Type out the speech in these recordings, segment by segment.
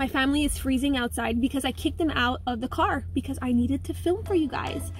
My family is freezing outside because I kicked them out of the car because I needed to film for you guys.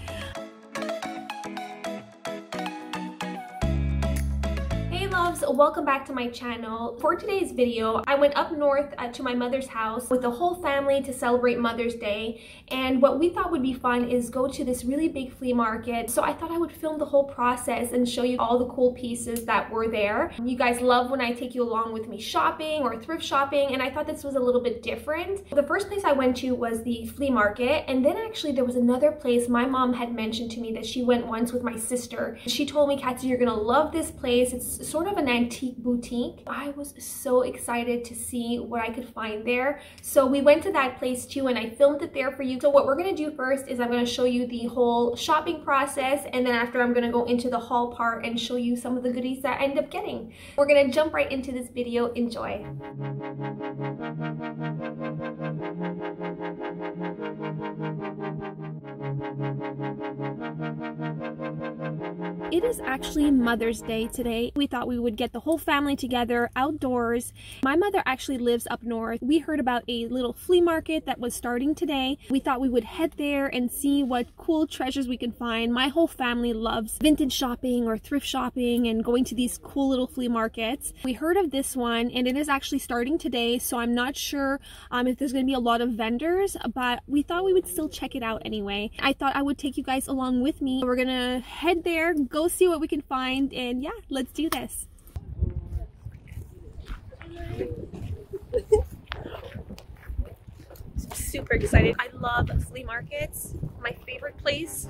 Loves welcome back to my channel. For today's video i went up north uh, to my mother's house with the whole family to celebrate mother's day. And what we thought would be fun is go to this really big flea market. So i thought i would film the whole process and show you all the cool pieces that were there. You guys love when i take you along with me shopping or thrift shopping and i thought this was a little bit different. The first place i went to was the flea market and then actually there was another place my mom had mentioned to me that she went once with my sister. She told me Kathy you're gonna love this place. It's sort of an antique boutique. I was so excited to see what I could find there. So we went to that place too and I filmed it there for you. So what we're gonna do first is I'm gonna show you the whole shopping process and then after I'm gonna go into the haul part and show you some of the goodies that I end up getting. We're gonna jump right into this video. Enjoy. It is actually Mother's Day today. We thought we would get the whole family together outdoors. My mother actually lives up north. We heard about a little flea market that was starting today. We thought we would head there and see what cool treasures we can find. My whole family loves vintage shopping or thrift shopping and going to these cool little flea markets. We heard of this one and it is actually starting today so I'm not sure um, if there's going to be a lot of vendors but we thought we would still check it out anyway. I thought I would take you guys along with me. We're gonna head there, go go see what we can find and yeah, let's do this. super excited. I love flea markets, my favorite place.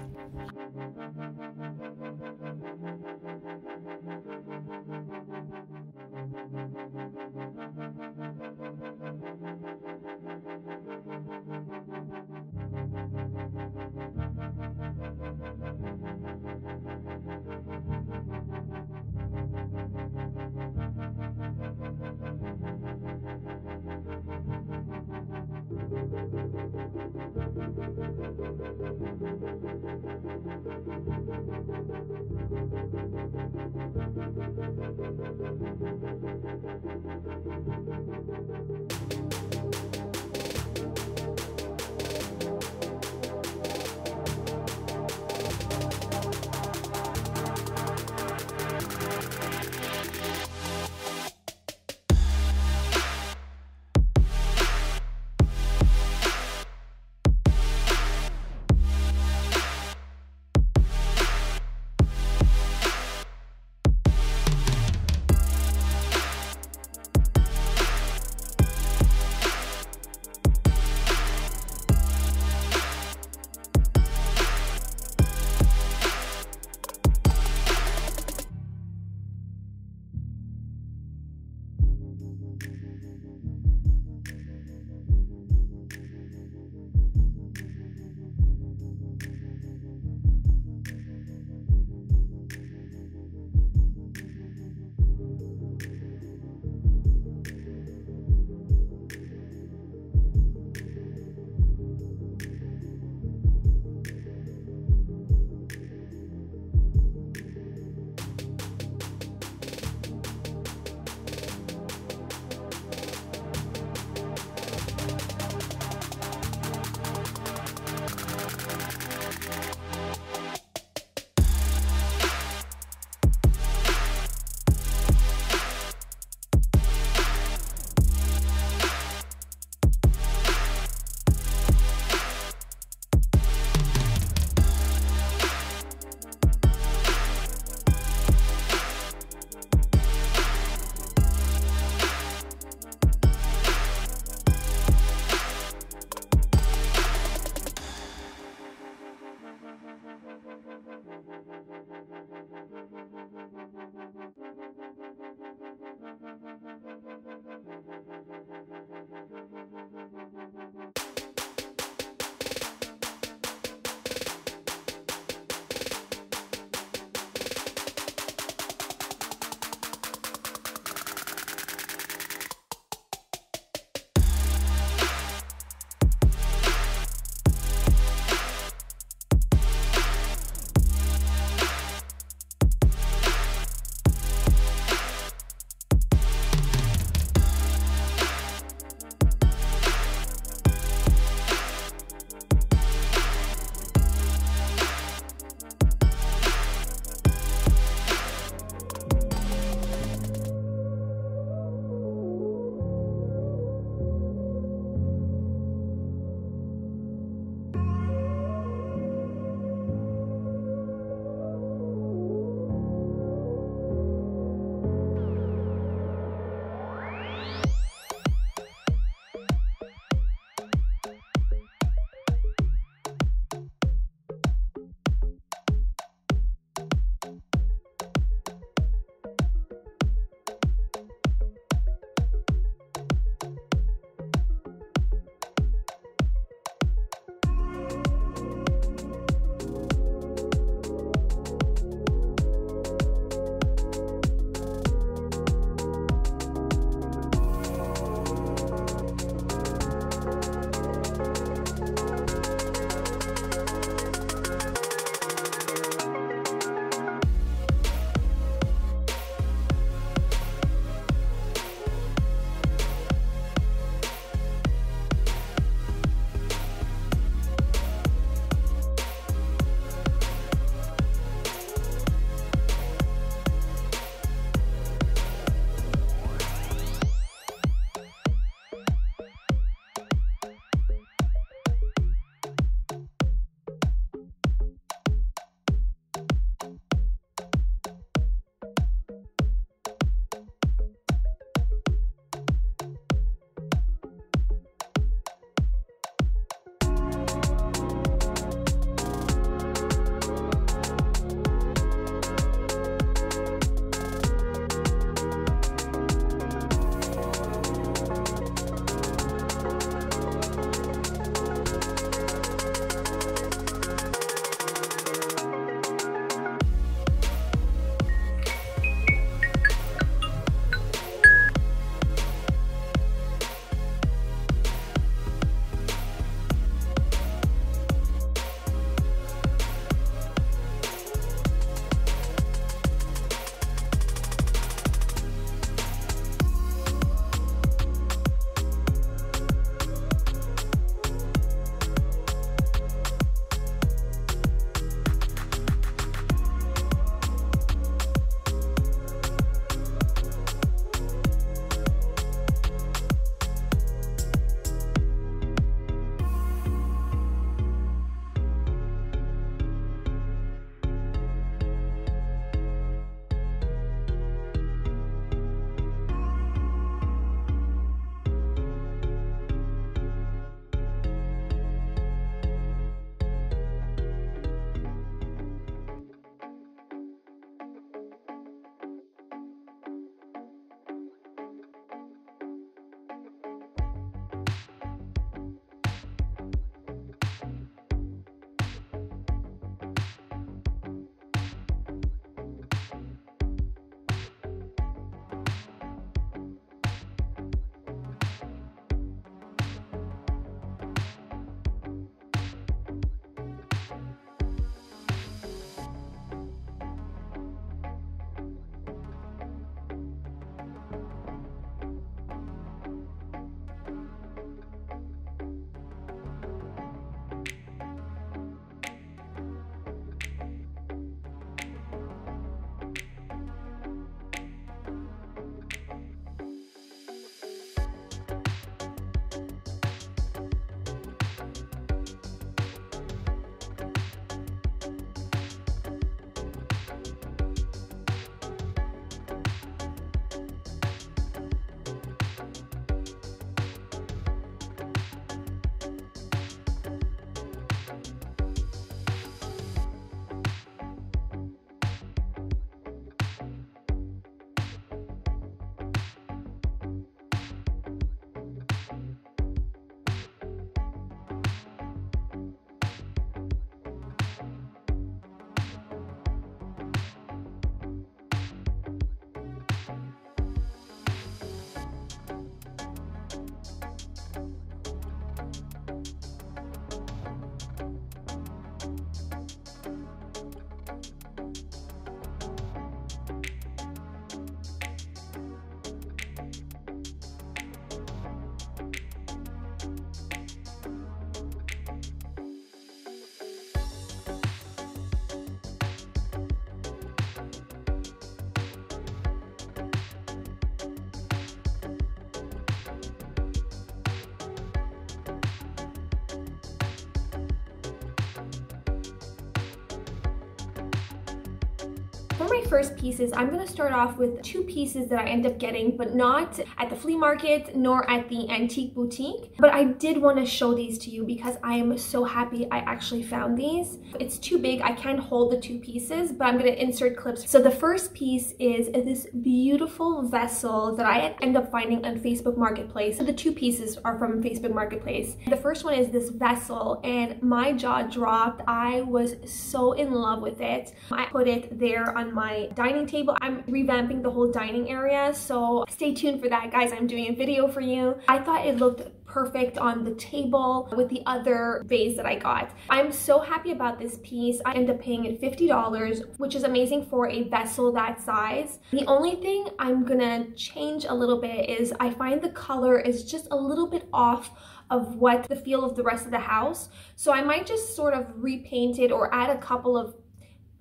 My first pieces, I'm gonna start off with two pieces that I end up getting, but not at the flea market nor at the antique boutique. But I did wanna show these to you because I am so happy I actually found these. It's too big, I can't hold the two pieces, but I'm gonna insert clips. So the first piece is this beautiful vessel that I end up finding on Facebook Marketplace. So the two pieces are from Facebook Marketplace. The first one is this vessel and my jaw dropped. I was so in love with it. I put it there on my dining table. I'm revamping the whole dining area, so stay tuned for that, guys. I'm doing a video for you. I thought it looked perfect on the table with the other vase that I got. I'm so happy about this piece. I ended up paying it $50, which is amazing for a vessel that size. The only thing I'm gonna change a little bit is I find the color is just a little bit off of what the feel of the rest of the house. So I might just sort of repaint it or add a couple of,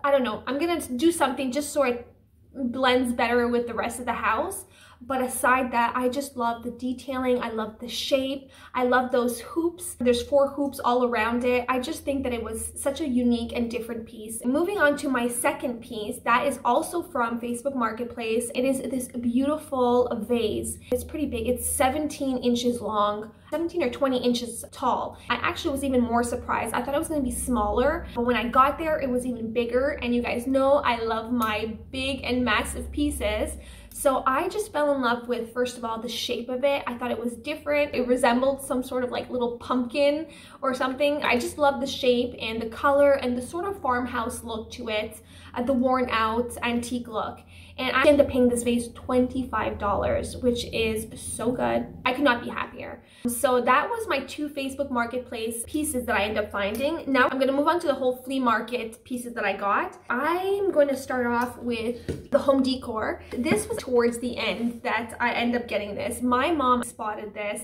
I don't know, I'm gonna do something just so it blends better with the rest of the house. But aside that, I just love the detailing. I love the shape. I love those hoops. There's four hoops all around it. I just think that it was such a unique and different piece. Moving on to my second piece, that is also from Facebook Marketplace. It is this beautiful vase. It's pretty big. It's 17 inches long. 17 or 20 inches tall. I actually was even more surprised. I thought it was gonna be smaller, but when I got there, it was even bigger. And you guys know I love my big and massive pieces. So I just fell in love with, first of all, the shape of it. I thought it was different. It resembled some sort of like little pumpkin or something. I just love the shape and the color and the sort of farmhouse look to it, uh, the worn out antique look and I ended up paying this vase $25, which is so good. I could not be happier. So that was my two Facebook Marketplace pieces that I ended up finding. Now I'm gonna move on to the whole flea market pieces that I got. I'm going to start off with the home decor. This was towards the end that I end up getting this. My mom spotted this.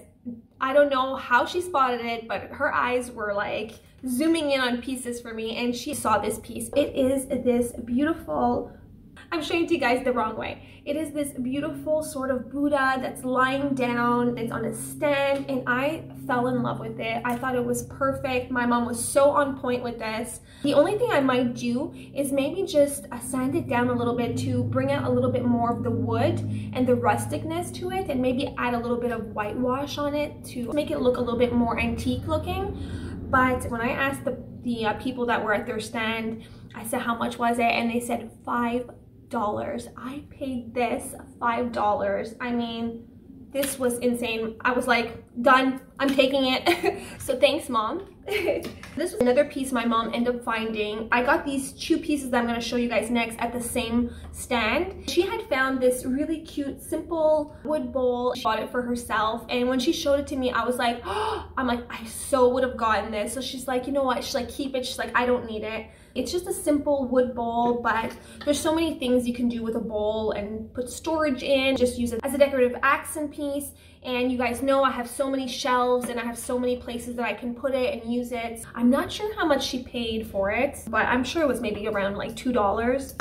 I don't know how she spotted it, but her eyes were like zooming in on pieces for me and she saw this piece. It is this beautiful I'm showing to you guys the wrong way. It is this beautiful sort of Buddha that's lying down. It's on a stand and I fell in love with it. I thought it was perfect. My mom was so on point with this. The only thing I might do is maybe just sand it down a little bit to bring out a little bit more of the wood and the rusticness to it and maybe add a little bit of whitewash on it to make it look a little bit more antique looking. But when I asked the, the uh, people that were at their stand, I said how much was it and they said five dollars. I paid this $5 I mean this was insane. I was like done. I'm taking it. So thanks mom. This was another piece my mom ended up finding. I got these two pieces that I'm to show you guys next at the same stand. She had found this really cute simple wood bowl. She bought it for herself and when she showed it to me I was like oh, I'm like I so would have gotten this. So she's like you know what? She's like keep it. She's like I don't need it it's just a simple wood bowl, but there's so many things you can do with a bowl and put storage in, just use it as a decorative accent piece. And you guys know I have so many shelves and I have so many places that I can put it and use it. I'm not sure how much she paid for it, but I'm sure it was maybe around like $2.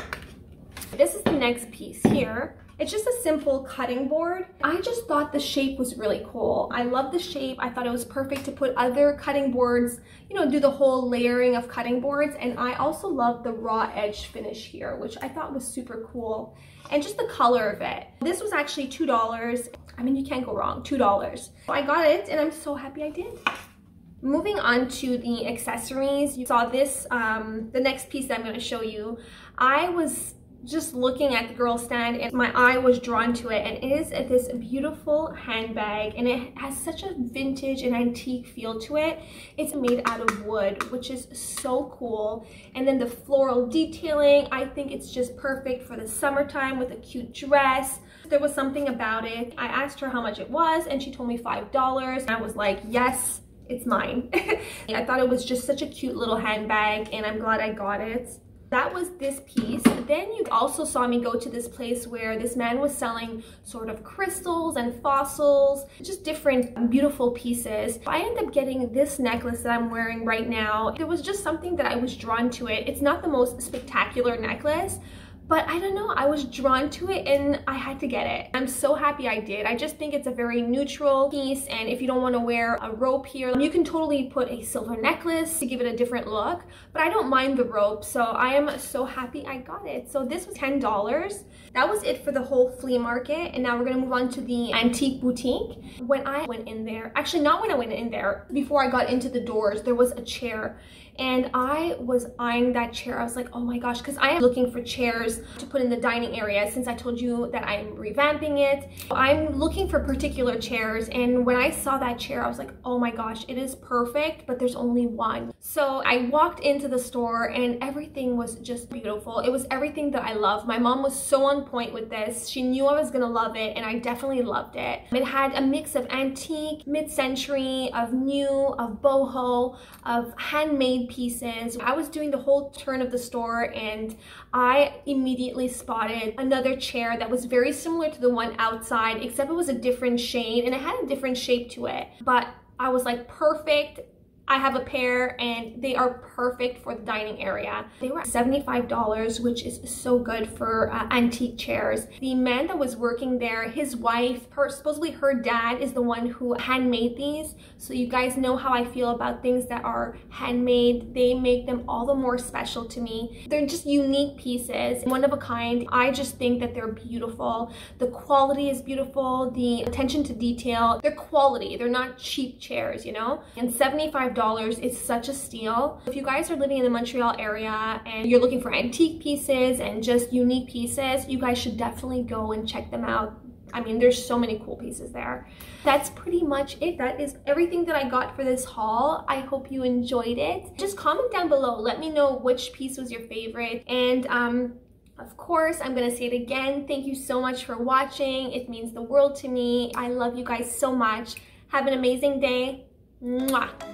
This is the next piece here. It's just a simple cutting board. I just thought the shape was really cool. I love the shape. I thought it was perfect to put other cutting boards, you know, do the whole layering of cutting boards. And I also love the raw edge finish here, which I thought was super cool. And just the color of it. This was actually $2. I mean, you can't go wrong, $2. So I got it and I'm so happy I did. Moving on to the accessories, you saw this, um, the next piece that I'm gonna show you. I was just looking at the girl stand and my eye was drawn to it and it is this beautiful handbag and it has such a vintage and antique feel to it. It's made out of wood which is so cool. And then the floral detailing i think it's just perfect for the summertime with a cute dress. There was something about it. I asked her how much it was and she told me five dollars i was like yes it's mine. I thought it was just such a cute little handbag and i'm glad i got it that was this piece. Then you also saw me go to this place where this man was selling sort of crystals and fossils, just different beautiful pieces. I ended up getting this necklace that I'm wearing right now. There was just something that I was drawn to it. It's not the most spectacular necklace, but I don't know, I was drawn to it and I had to get it. I'm so happy I did. I just think it's a very neutral piece and if you don't want to wear a rope here, you can totally put a silver necklace to give it a different look, but I don't mind the rope, so I am so happy I got it. So this was $10. That was it for the whole flea market and now we're gonna move on to the antique boutique. When I went in there, actually not when I went in there, before I got into the doors, there was a chair and I was eyeing that chair. I was like, oh my gosh, because I am looking for chairs to put in the dining area since I told you that I'm revamping it. I'm looking for particular chairs and when I saw that chair, I was like, oh my gosh, it is perfect, but there's only one. So I walked into the store and everything was just beautiful. It was everything that I love. My mom was so on point with this. She knew I was gonna love it and I definitely loved it. It had a mix of antique, mid-century, of new, of boho, of handmade pieces. I was doing the whole turn of the store and I immediately spotted another chair that was very similar to the one outside except it was a different shade and it had a different shape to it. But I was like perfect I have a pair and they are perfect for the dining area. They were $75, which is so good for uh, antique chairs. The man that was working there, his wife, her supposedly her dad is the one who handmade these. So you guys know how I feel about things that are handmade. They make them all the more special to me. They're just unique pieces, one of a kind. I just think that they're beautiful. The quality is beautiful. The attention to detail, they're quality. They're not cheap chairs, you know? And 75 $5 is such a steal. If you guys are living in the Montreal area and you're looking for antique pieces and just unique pieces, you guys should definitely go and check them out. I mean, there's so many cool pieces there. That's pretty much it. That is everything that I got for this haul. I hope you enjoyed it. Just comment down below. Let me know which piece was your favorite. And um, of course, I'm gonna say it again. Thank you so much for watching. It means the world to me. I love you guys so much. Have an amazing day. Mwah.